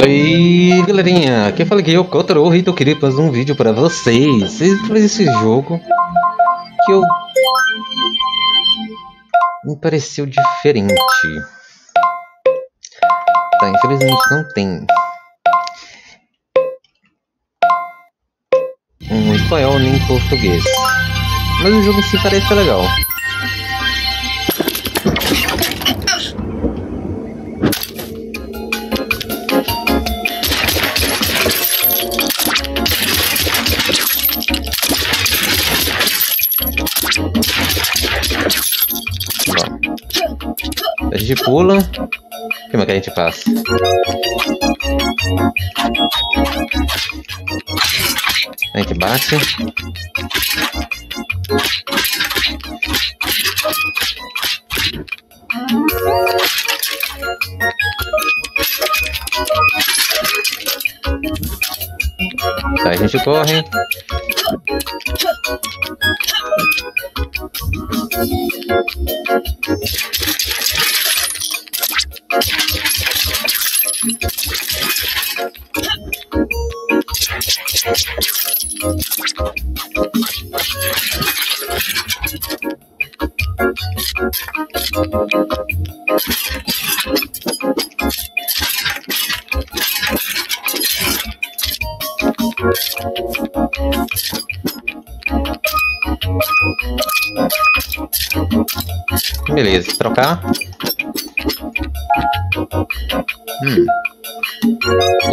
Fala aí, galerinha. Aqui fala que eu, Kotaro, e eu queria fazer um vídeo pra vocês. Fazer esse jogo que eu... Me pareceu diferente. Tá, infelizmente não tem. Um espanhol nem português. Mas o jogo em si parece legal. Gente pula. Como é que a gente passa? A gente bate. Tá, a gente corre. Beleza, trocar.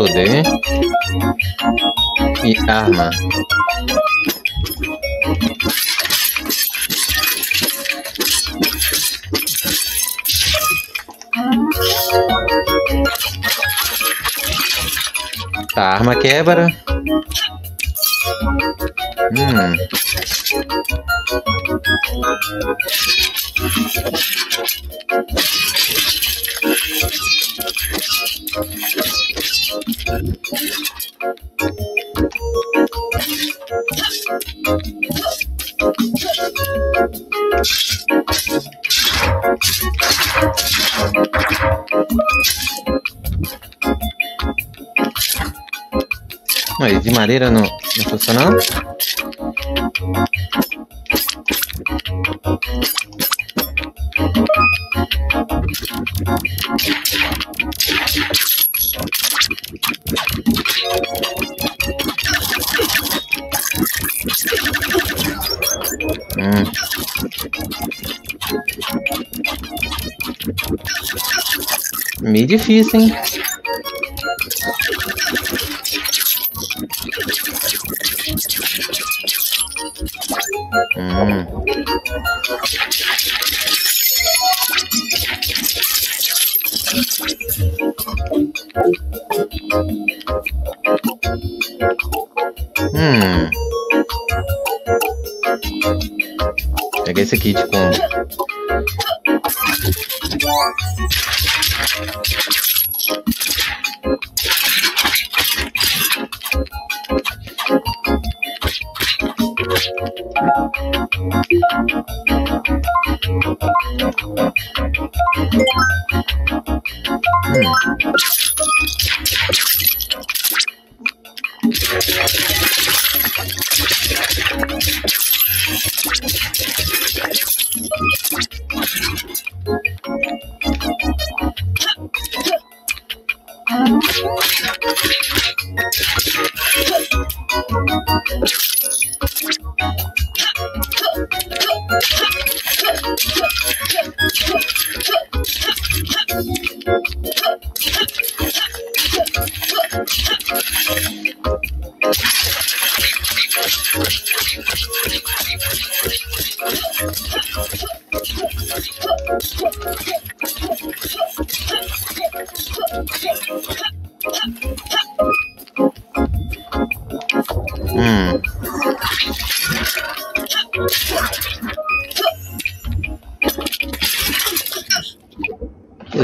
Poder. E arma. Tá, arma quebra. Hum. Aí, de madeira não, não funcionou? Hum. Meio difícil, hein? Esse aqui de combo.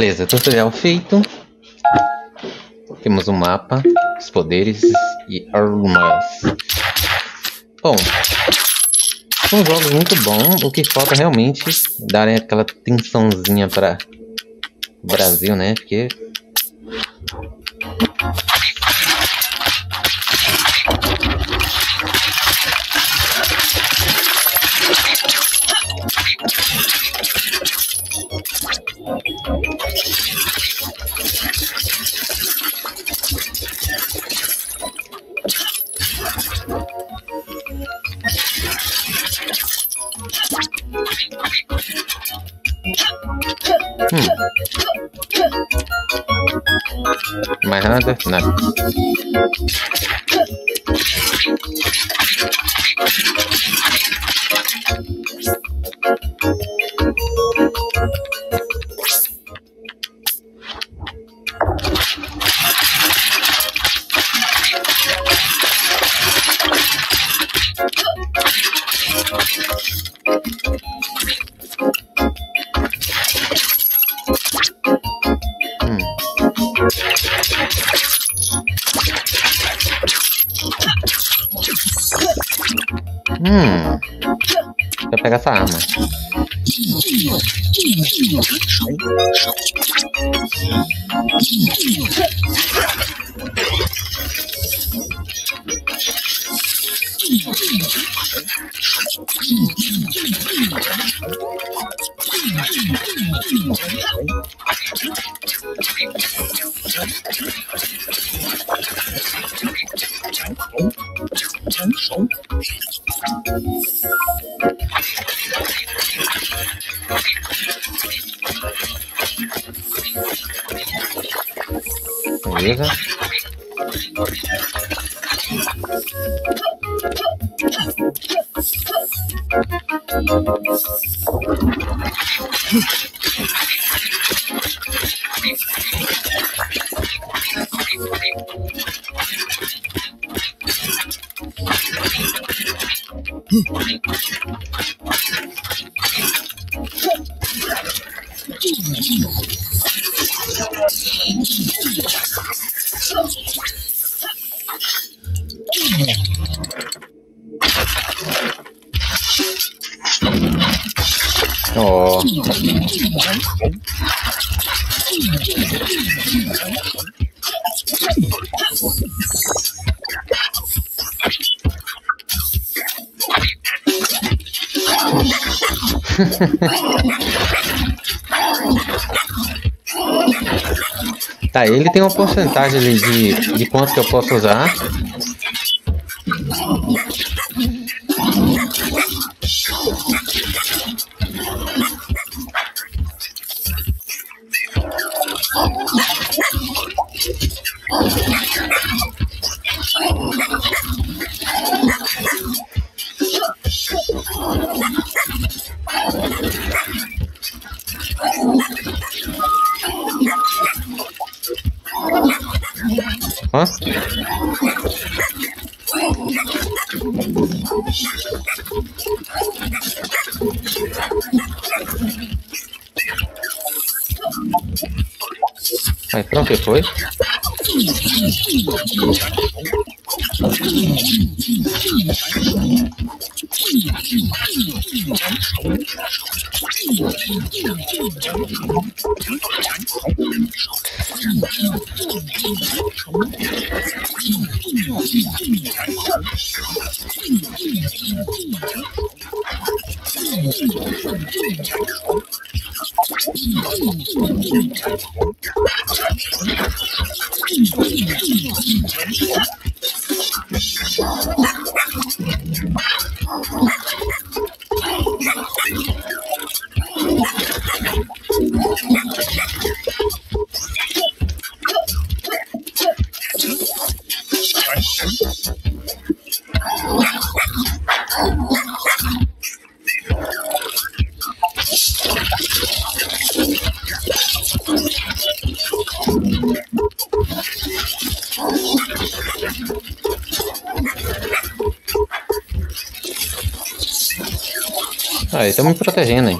Beleza, tutorial feito. Temos um mapa, os poderes e armas. Bom, são jogos muito bons, o que falta realmente darem aquela tensãozinha para Brasil, né? Porque Mais nada? Nada. Hum. Vou pegar essa arma. Beleza. Tá, ele tem uma porcentagem de, de quanto que eu posso usar. Pronto, que foi? Estão me protegendo aí.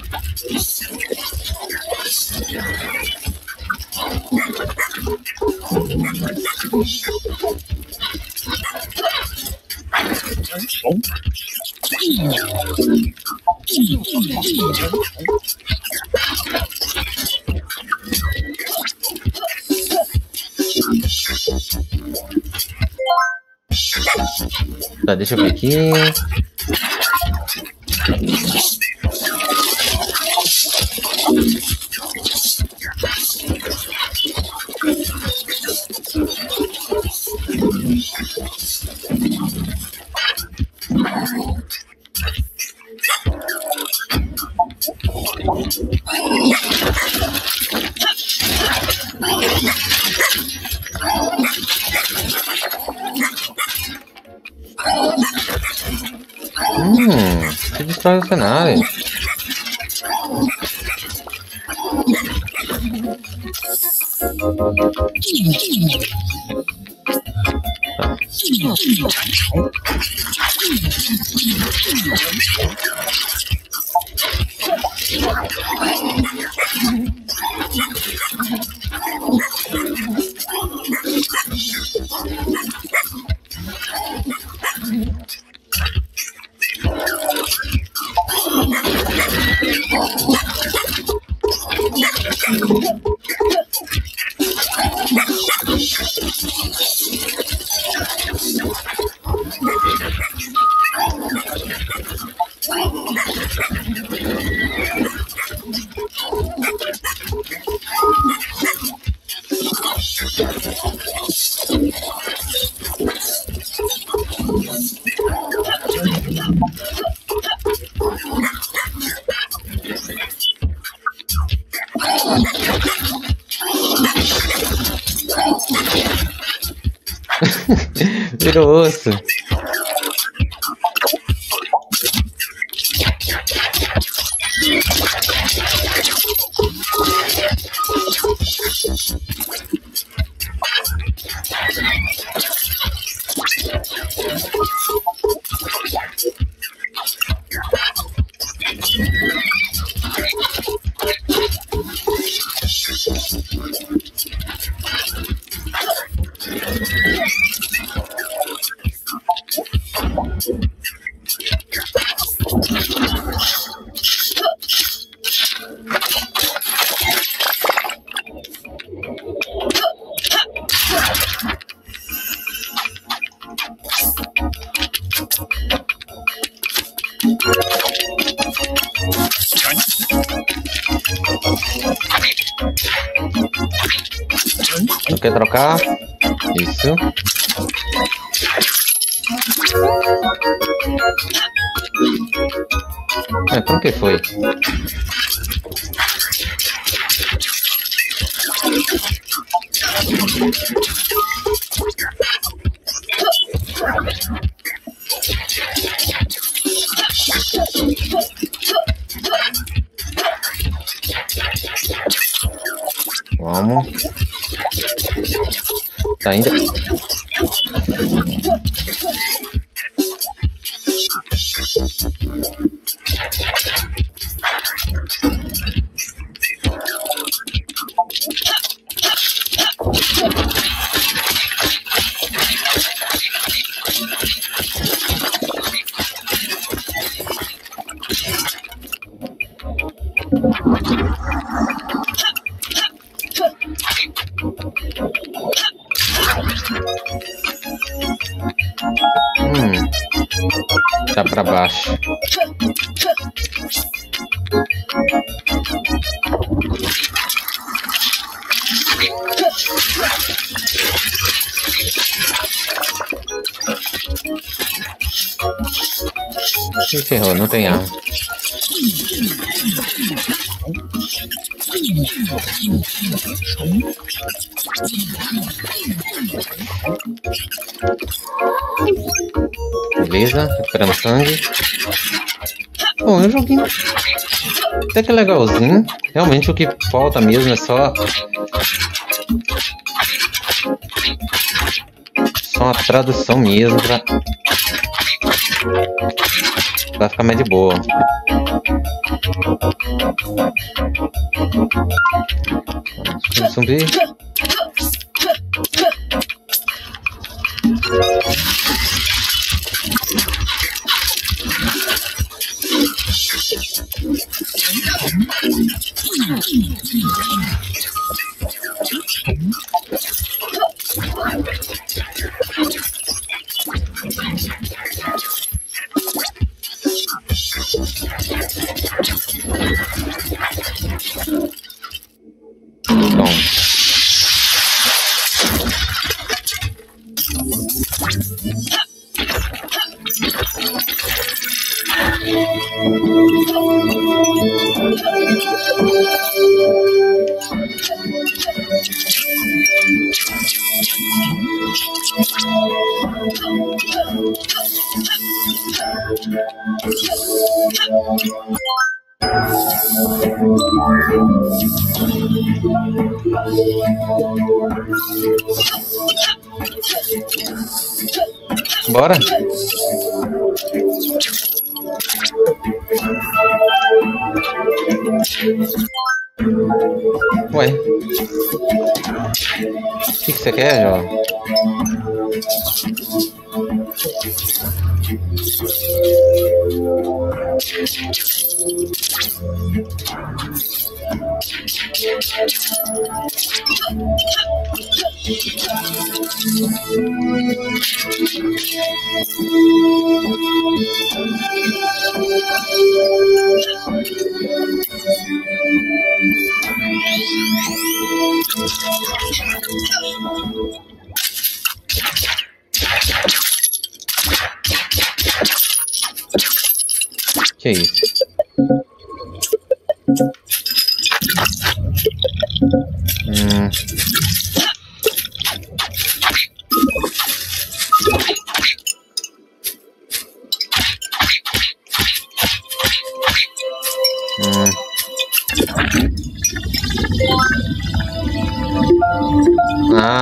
Tá, deixa eu ver aqui. Hum, thank trocar? Isso. É, por que foi? Tá ainda. Hum. Ih, ferrou, não tem arma. Beleza, recuperando sangue. Bom, é um joguinho até que é legalzinho. Realmente o que falta mesmo é só... tradução mesmo pra... Pra ficar mais de boa. Vamos Bora. Ué. O que, que você quer, João? Que isso?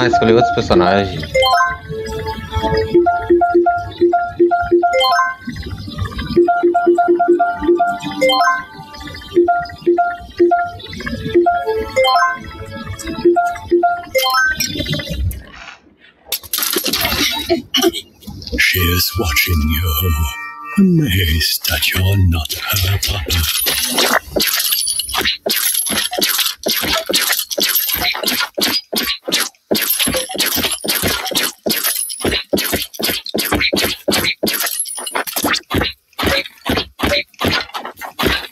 Ah, escolhi outros personagens. She is watching you, amazed that you're not her puppet.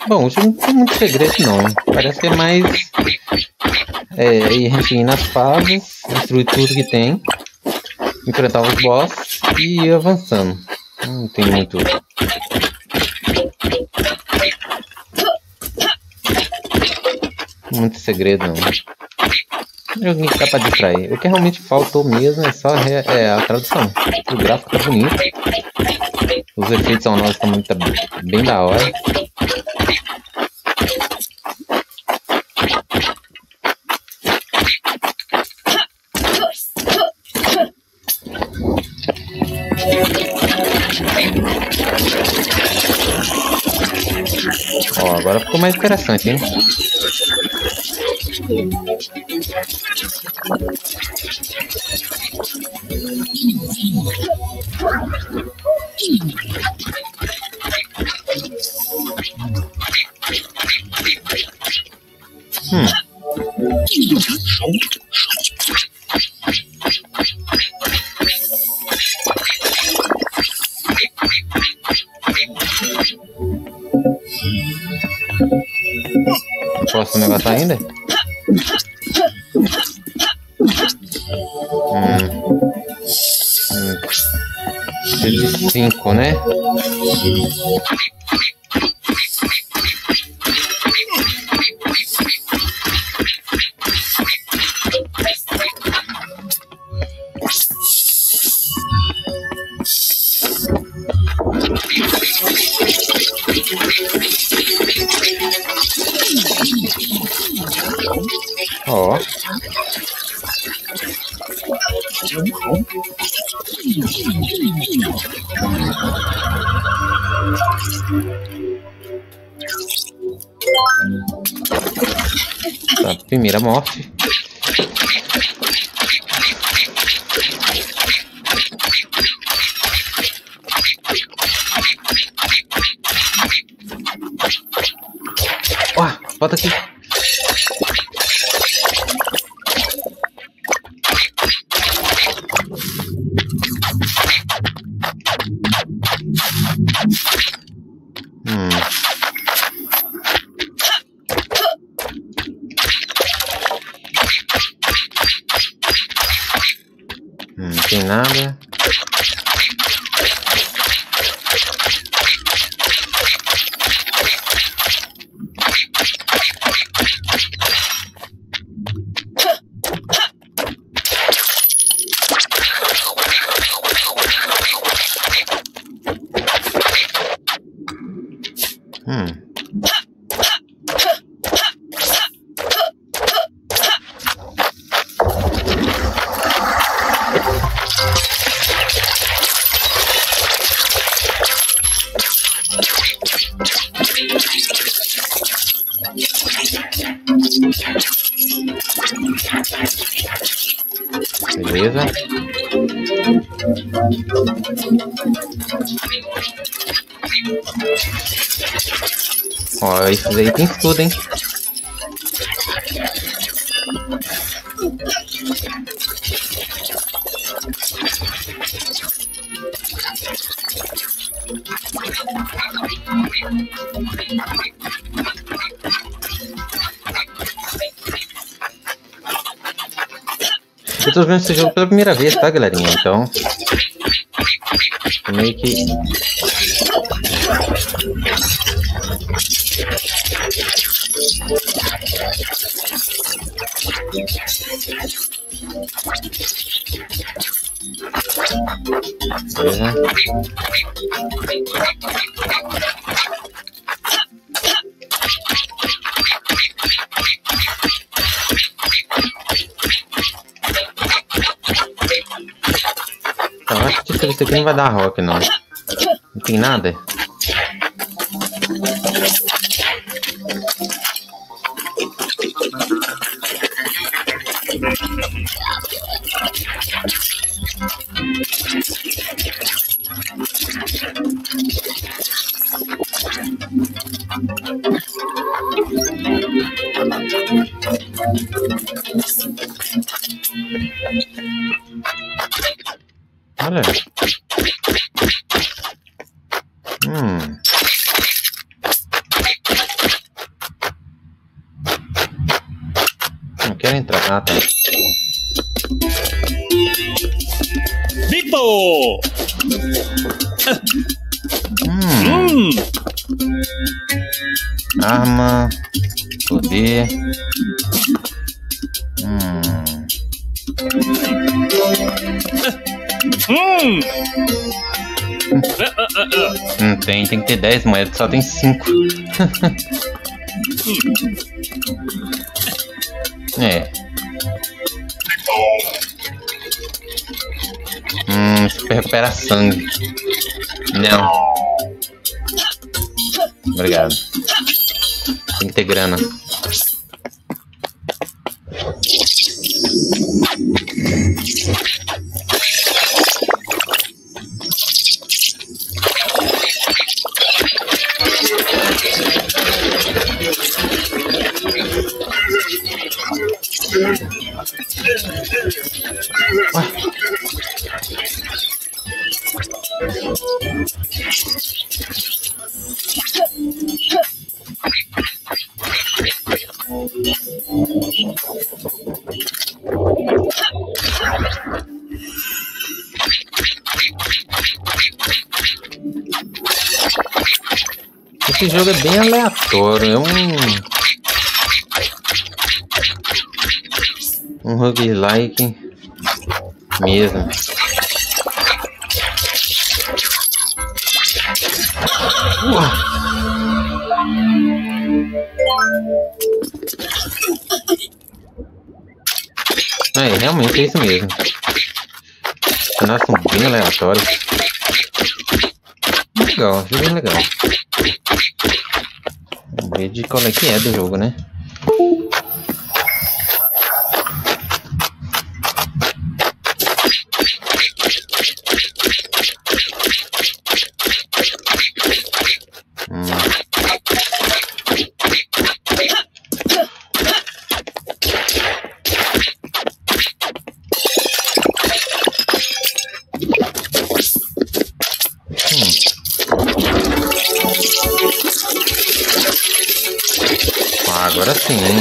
Bom, o jogo não tem muito segredo não. Parece que é mais é, ir nas fases, destruir tudo que tem, enfrentar os boss e ir avançando. Não tem muito. Muito segredo não. Joguinho que dá pra distrair. O que realmente faltou mesmo é só é a tradução. O gráfico tá bonito. Os efeitos sonoros estão muito bem da hora. Ó, agora ficou mais interessante, hein? O negócio ainda? Hum. Hum. De cinco, né? Primeira morte. Ó, volta aqui. Nada. Ó, esses aí tem tudo, hein? Eu tô vendo esse jogo pela primeira vez, tá, galerinha? Então. Meio que. Então, acho que isso aqui não vai dar rock, não. Não tem nada? 100, tem que ter 10 moedas, só tem 5. é. Hum, super recupera sangue. Não. Obrigado. Tem que ter grana. Esse jogo é bem aleatório, é um. Um roguelike mesmo. É, realmente é isso mesmo. São bem aleatórios. Legal, bem legal. De qual é que é do jogo, né? Agora sim, hein?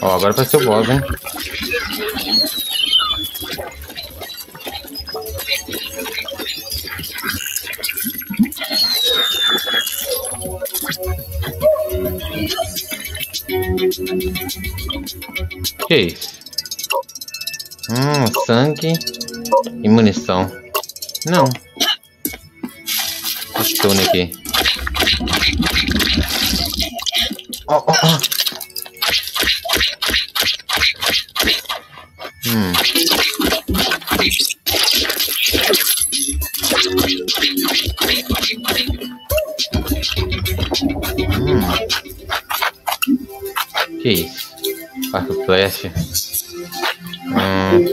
Ó, agora vai ser o boss, hein? Que isso? Hum, sangue e munição. Não. Stone aqui. Oh, oh, oh. Hum. Hum. Que isso? Arco flash. Hum.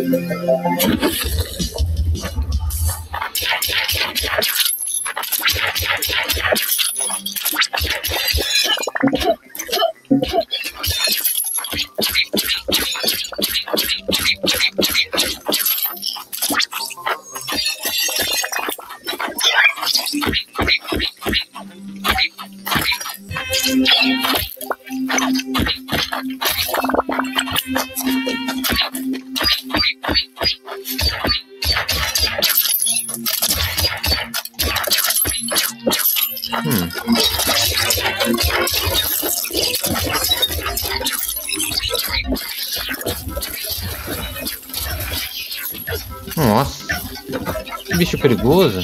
Perigoso.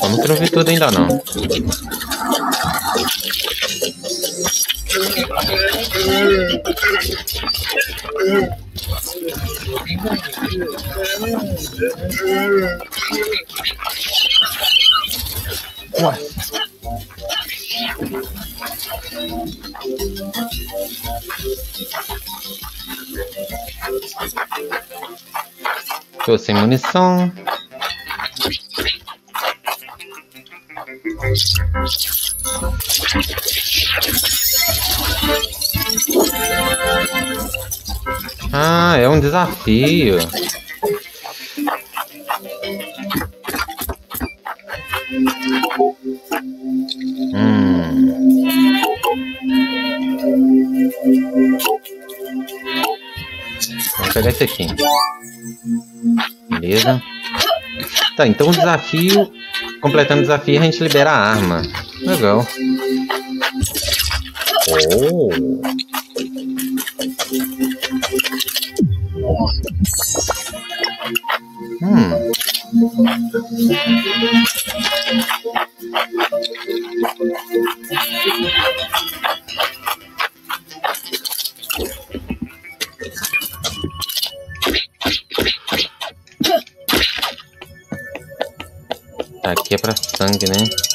Vamos que não vi tudo ainda não. Munição. Ah, é um desafio. Hum. Vamos pegar esse aqui. Beleza. Tá, então o desafio. Completando o desafio, a gente libera a arma. Legal. Oh. Hum. Aqui é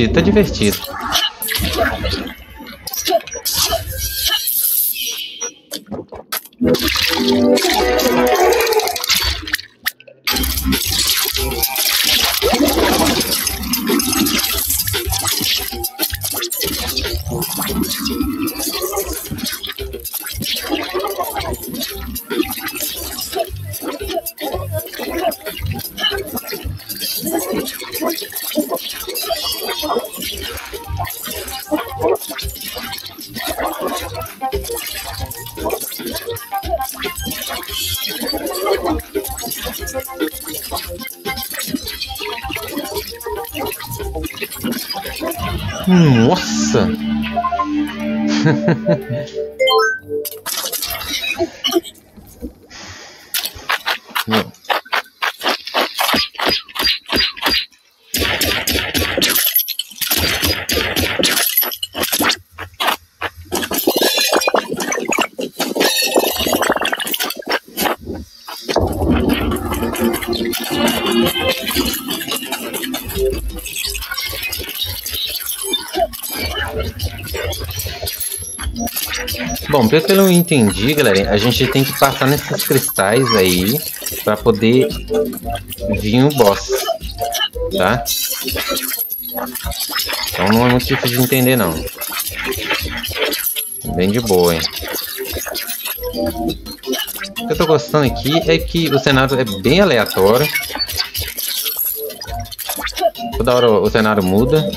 divertido, tá divertido. Nossa! Bom, pelo que eu entendi, galera, a gente tem que passar nesses cristais aí para poder vir o boss, tá? Então não é muito difícil de entender não. Bem de boa, hein? O que eu tô gostando aqui é que o cenário é bem aleatório. Toda hora o cenário muda.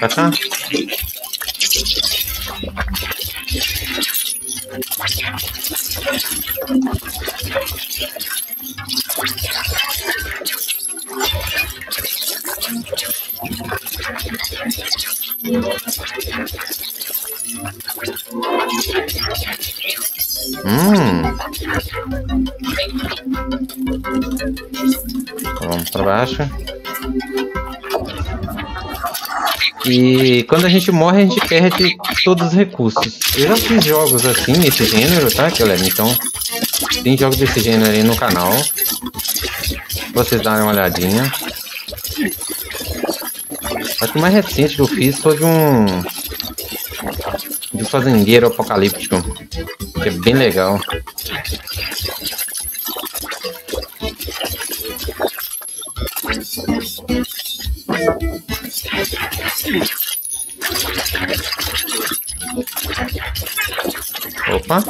Mais por aqui pra cá. Hum. Vamos para baixo. E quando a gente morre, a gente perde todos os recursos. Eu já fiz jogos assim, nesse gênero, tá, galera? Então, tem jogos desse gênero aí no canal. Vocês darem uma olhadinha. Acho que o mais recente que eu fiz foi de um... De fazendeiro apocalíptico. Que é bem legal. Opa.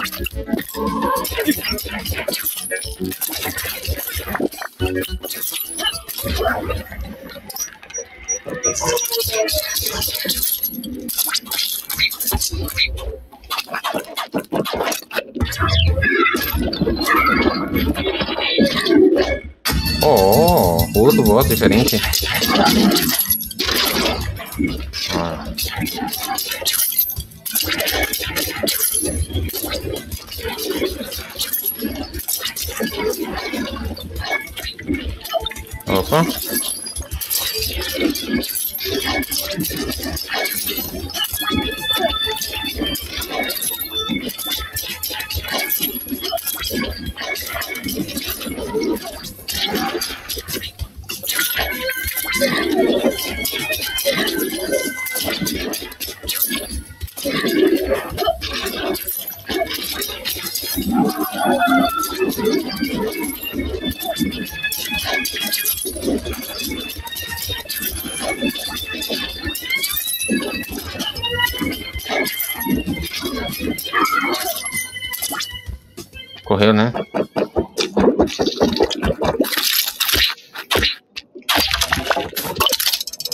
Oh, outro boss diferente.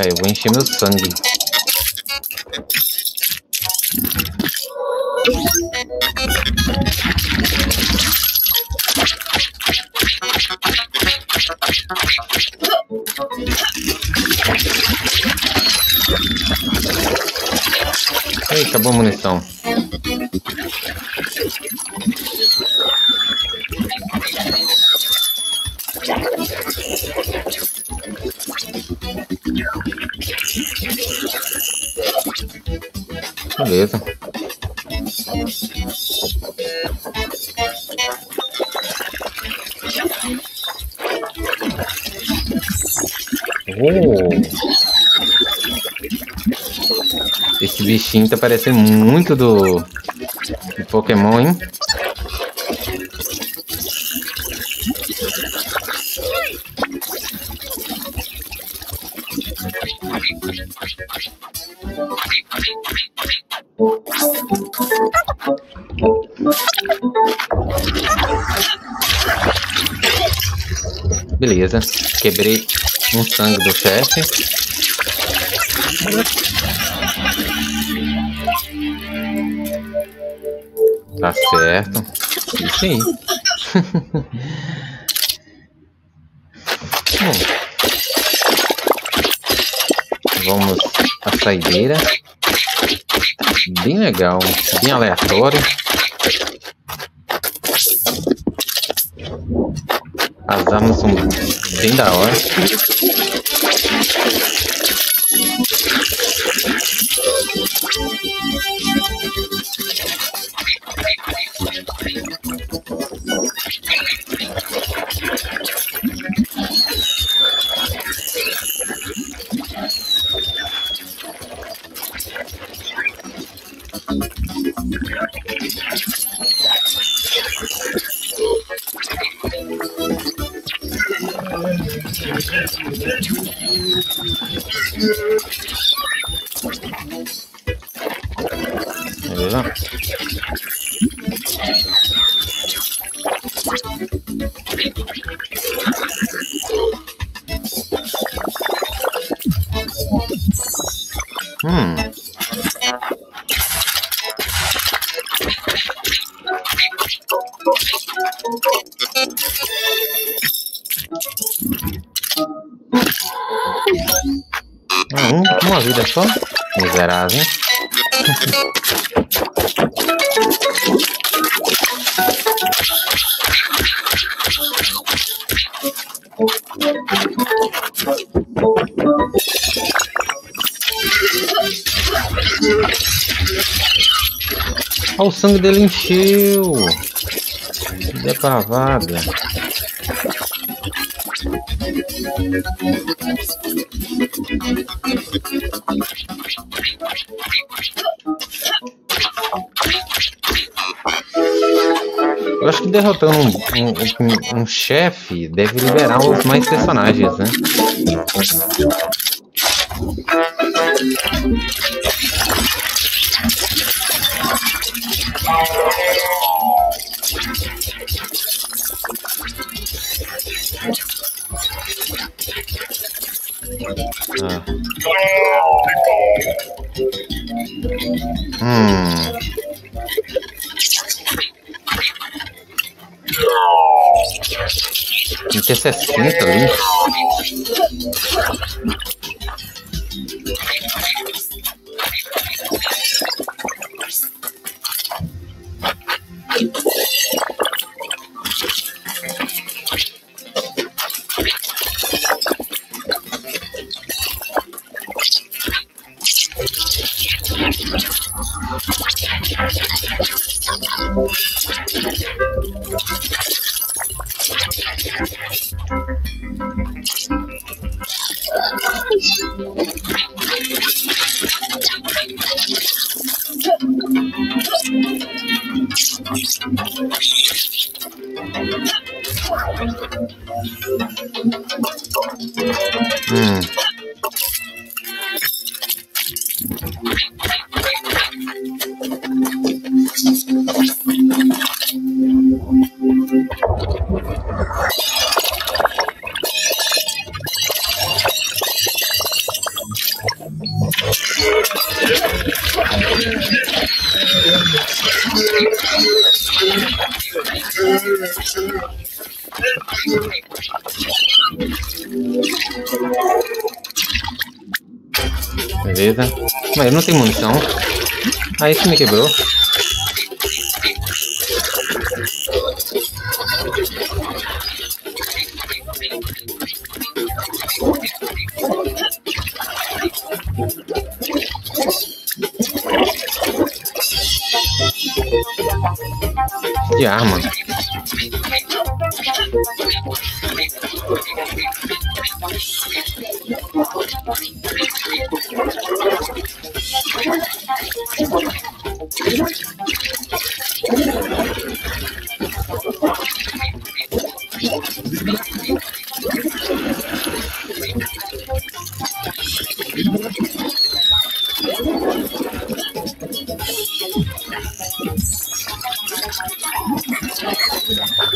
Aí, eu vou encher meu sangue. Ei, acabou a munição. Beleza. Oh. Esse bichinho tá parecendo muito do, do Pokémon, hein? Beleza, quebrei um sangue do chefe. Tá certo. Isso aí. Bom, vamos à saideira. Bem legal, bem aleatório. As armas são bem da hora. Só? Miserável. Olha o sangue dele encheu. Depravada. Derrotando um, um, um, um chefe deve liberar os mais personagens, né? Ter 60 ali. Mas não tem munição. Ah, isso me quebrou. De arma. すみません。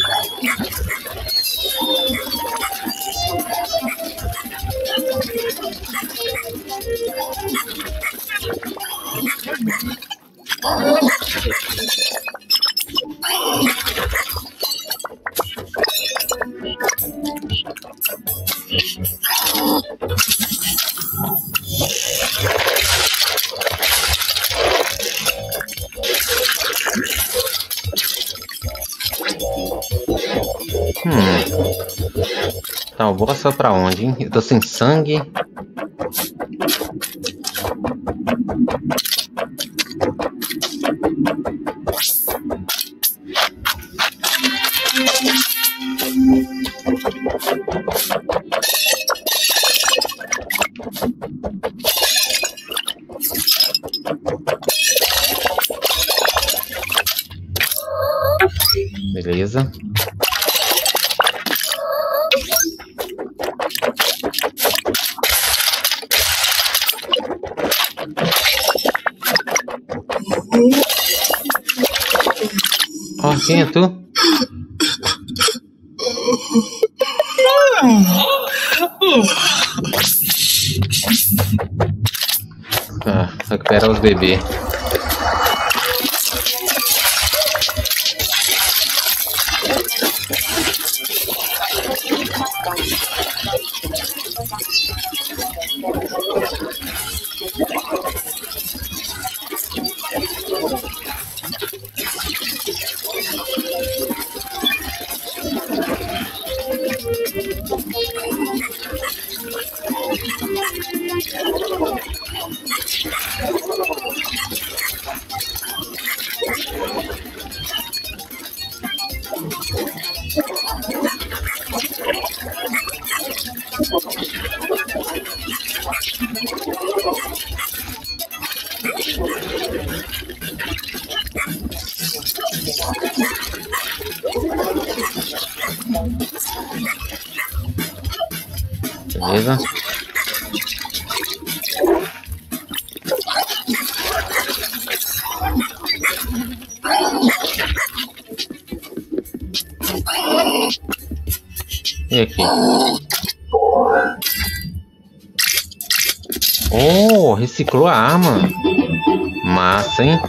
Passar pra onde, hein? Eu tô sem sangue. Quem é tu? Ah, recupera os bebês. Beleza. E aqui? Oh, reciclou a arma. Massa, hein?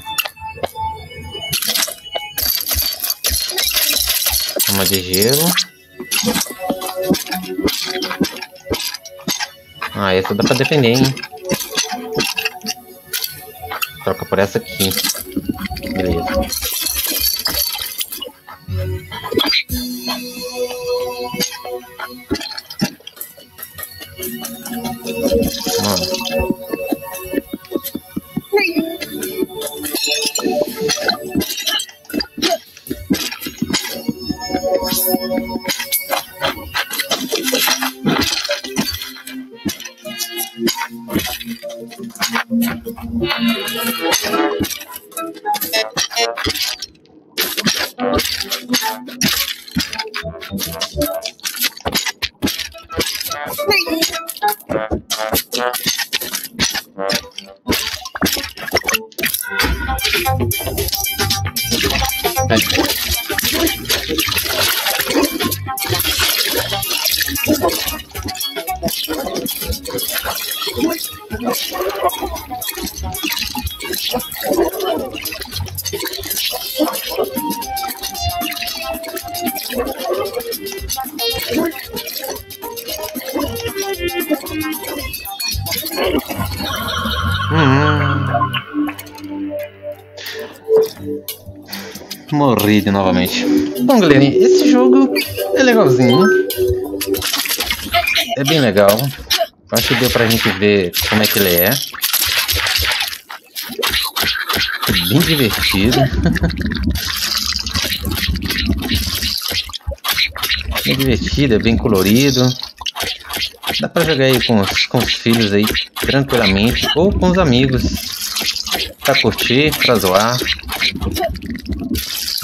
Arma de gelo. Ah, essa dá pra defender, hein? Troca por essa aqui. Morri de novamente. Bom, galera, esse jogo é legalzinho. É bem legal. Acho que deu pra gente ver como é que ele é. É bem divertido. bem divertido, é bem colorido. Dá pra jogar aí com os, com os filhos aí tranquilamente ou com os amigos pra curtir, pra zoar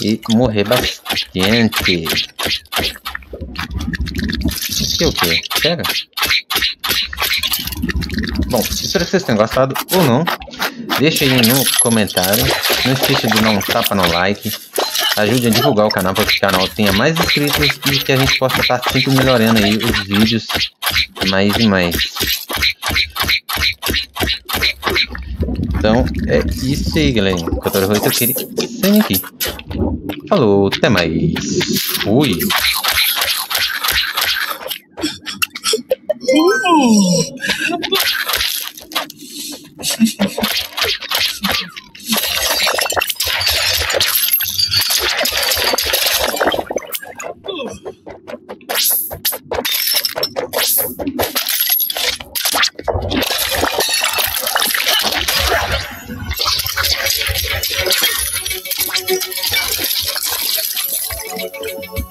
e morrer bastante. Isso é o que? Pega. Bom, espero que vocês tenham gostado ou não. Deixe aí no comentário. Não esqueça de dar um tapa no like. Ajude a divulgar o canal para que o canal tenha mais inscritos e que a gente possa estar sempre melhorando aí os vídeos mais e mais. Então é isso aí, galera. Cantor Rui tá querendo aqui. Falou, até mais. Fui. Uhum.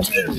Yeah.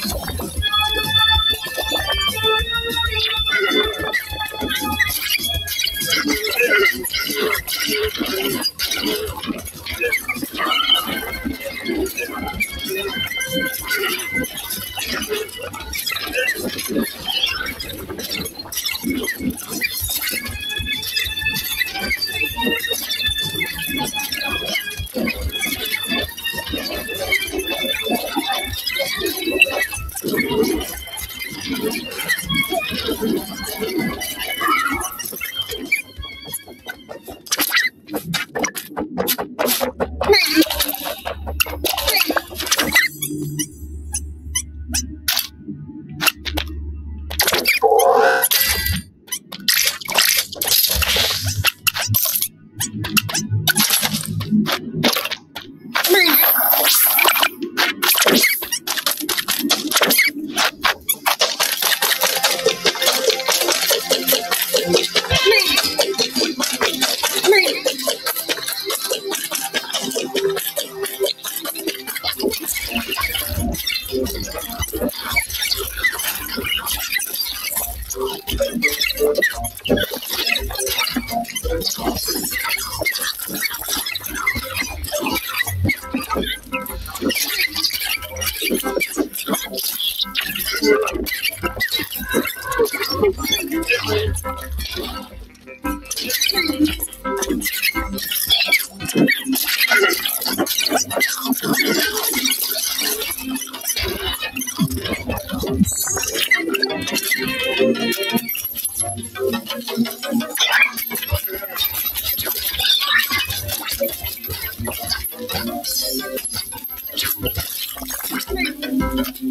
Thank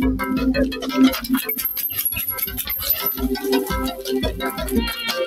you.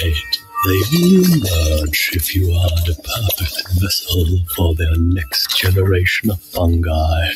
They will emerge if you are the perfect vessel for their next generation of fungi.